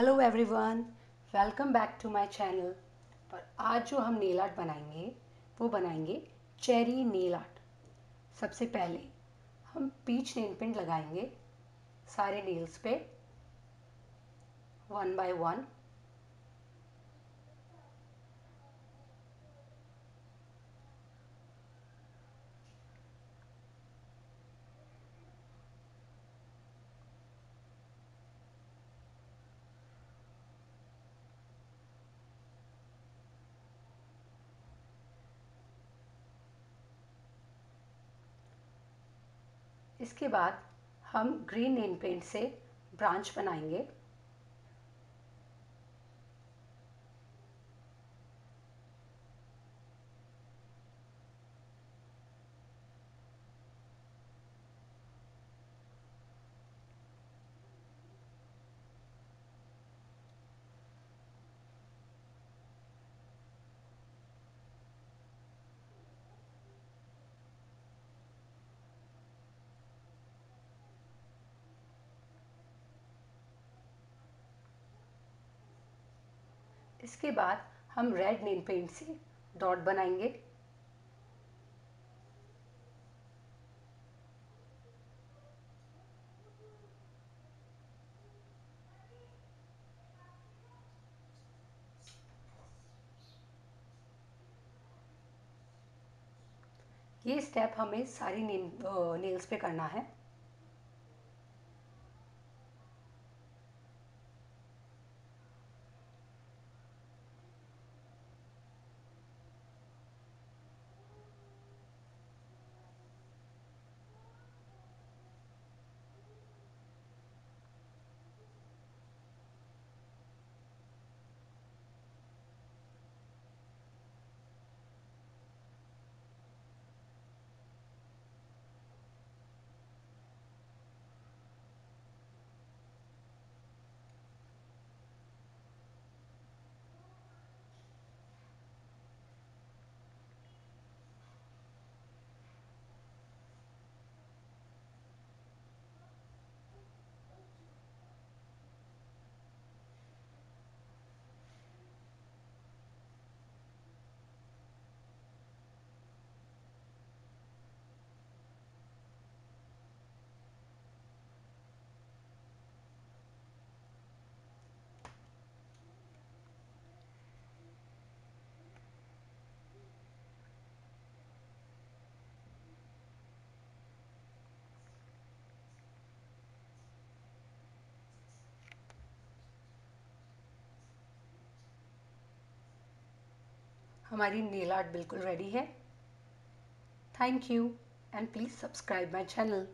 Hello everyone welcome back to my channel और आज जो हम नेल आर्ट बनाएँगे, वो बनाएँगे चेरी नेल आर्ट सबसे पहले हम पीच नेल पेंट लगाएँगे सारे नेल्स पे वन बाय वन इसके बाद हम ग्रीन नेल पेंट से ब्रांच बनाएँगे। इसके बाद हम रेड नेल पेंट से डॉट बनाएँगे। ये स्टेप हमें सारी नेल नेल्स पे करना है। हमारी नेल आर्ट बिल्कुल रेडी है। Thank you and please subscribe my channel